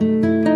you